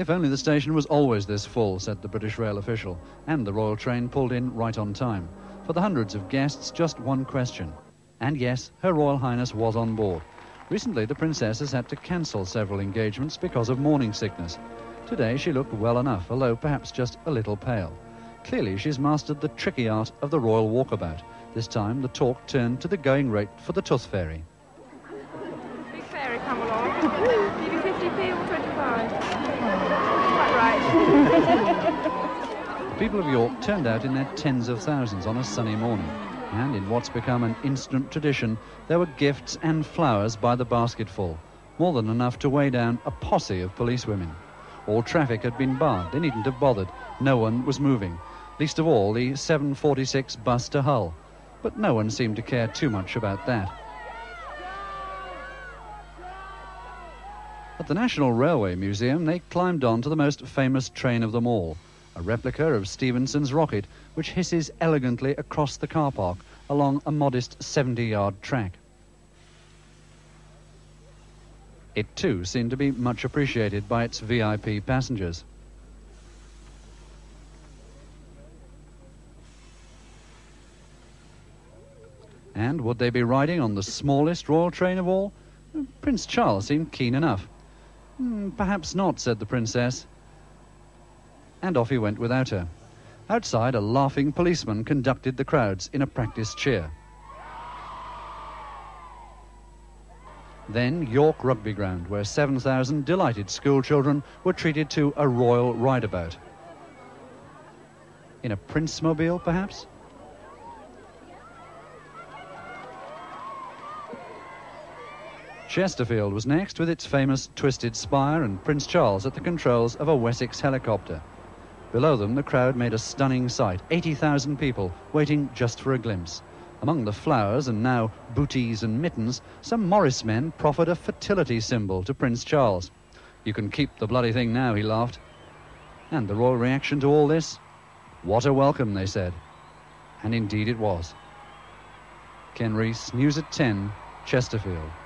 If only the station was always this full, said the British Rail official, and the royal train pulled in right on time. For the hundreds of guests, just one question. And yes, Her Royal Highness was on board. Recently, the princess has had to cancel several engagements because of morning sickness. Today, she looked well enough, although perhaps just a little pale. Clearly, she's mastered the tricky art of the royal walkabout. This time, the talk turned to the going rate for the Tooth Fairy. Big fairy come along. Give you 50p or 25? Quite right. The people of York turned out in their tens of thousands on a sunny morning. And in what's become an instant tradition, there were gifts and flowers by the basketful, more than enough to weigh down a posse of policewomen. All traffic had been barred. They needn't have bothered. No one was moving. Least of all, the 746 bus to Hull. But no one seemed to care too much about that. At the National Railway Museum, they climbed on to the most famous train of them all, a replica of Stephenson's rocket, which hisses elegantly across the car park along a modest 70 yard track. It too seemed to be much appreciated by its VIP passengers. And would they be riding on the smallest royal train of all? Prince Charles seemed keen enough. "Hmm, perhaps not, said the princess. And off he went without her. Outside, a laughing policeman conducted the crowds in a practice cheer. Then York Rugby Ground, where 7,000 delighted schoolchildren were treated to a royal rideabout. In a Prince-mobile, perhaps? Chesterfield was next with its famous twisted spire and Prince Charles at the controls of a Wessex helicopter. Below them, the crowd made a stunning sight 80,000 people waiting just for a glimpse. Among the flowers and now booties and mittens, some Morris men proffered a fertility symbol to Prince Charles. You can keep the bloody thing now, he laughed. And the royal reaction to all this? What a welcome, they said. And indeed it was. Ken Rees, News at 10, Chesterfield.